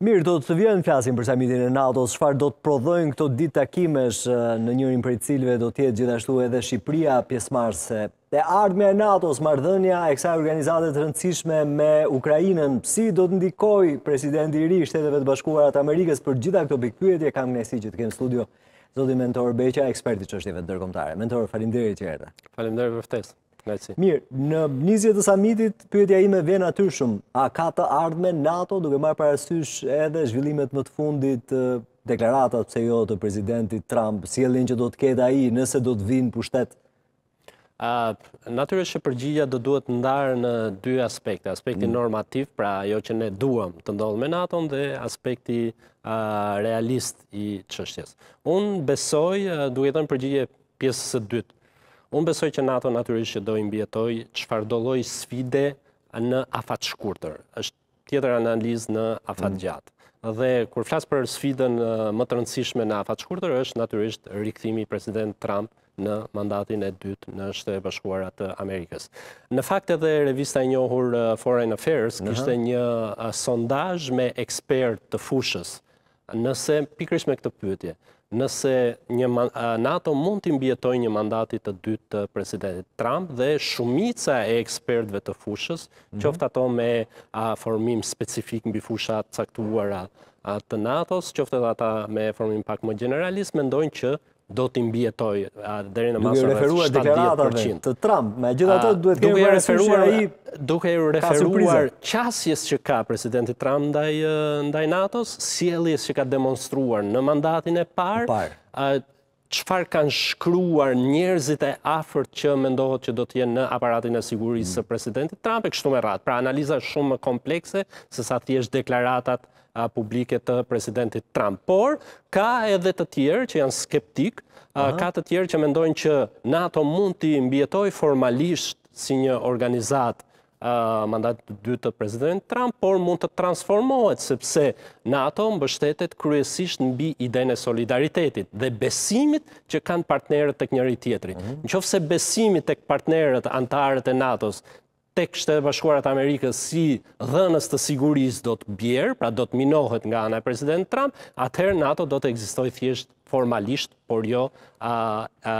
Mirë, do të vijojmë të flasim për samitin e NATO-s, çfarë do të prodhojnë këto ditë takimesh në njërin prej të cilëve do të jetë gjithashtu edhe Shqipëria pjesëmarrëse. E ardhmja e NATO-s, marrëdhënia e kësaj organizate të rëndësishme me Ukrainën, si do të ndikojë presidenti i ri i Shteteve të Bashkuara të Amerikës, për të gjitha këto pikëpyetje kam kënaqësinë që të kem në studio, zotin Mentor Beqa, ekspert i çështjeve ndërkombëtare. Mentor, faleminderit që erdhe. Faleminderit për ftesën. Leci. Mirë, në nisje të samitit, pyetja ime vjen natyrshëm. A ka të ardhme NATO duke marrë parasysh edhe zhvillimet më të fundit deklaratat pse jo të presidentit Trump, sjelljen që do të ketë ai nëse do të vijë në pushtet? Uh, Natyrisht që përgjigja do duhet të ndahet në dy aspekte. Aspekti mm. normativ, pra ajo që ne duam të ndodhë me NATO-n dhe aspekti uh, realist i çështjes. Unë besoj, uh, duke i dhënë përgjigje Pjesës së dytë. Unë besoj që NATO natyrisht që do i mbijetojë çfarëdo lloj sfide në afatshkurtër. Është tjetër analizë në afat mm. gjatë. Dhe kur flas për sfidën më të rëndësishme në afatshkurtër është natyrisht rikthimi i president Trump në mandatin e dytë në Shtetet e Bashkuara të Amerikës. Në fakt edhe revista e njohur Foreign Affairs kishte një sondazh me ekspertë të fushës Nëse pikërisht me këtë pyetje, nëse NATO mund t'i mbijetojë një mandati të dytë të presidentit Trump dhe shumica e ekspertëve të fushës, mm -hmm. qoftë ato me a, formim specifik mbi fusha të caktuara të NATO-s, qoftë edhe ata me formim pak më gjeneralist, mendojnë që do t'i mbijetojë deri në masën rreth 70%. Të Trump, megjithatë duhet kemi referuar ai... Duke iu referuar qasjes që ka presidenti Trump ndaj, ndaj NATO-s, sjelljes që ka demonstruar në mandatin e parë, parë. çfarë kanë shkruar njerëzit e afërt që mendohet që do të jenë në aparatin e sigurisë së mm. presidentit Trump e kështu me radhë. Pra analiza është shumë më komplekse sesa thjesht deklaratat publike të presidentit Trump. Por, ka edhe të tjerë që janë skeptikë, ka të tjerë që mendojnë që NATO mund t'i mbijetojë formalisht si një organizatë mandatit të dytë të presidentit Trump, por mund të transformohet, sepse NATO mbështetet kryesisht mbi idenë e solidaritetit dhe besimit që kanë partnerët tek njëri-tjetri. Mhm. Në qoftë se besimi tek partnerët, anëtarët e NATO-s tek Shtetet e Bashkuara të Amerikës si dhënës të sigurisë do të bjerë, pra do të minohet nga ana e President Trump, atëherë NATO do të ekzistojë thjesht formalisht, por jo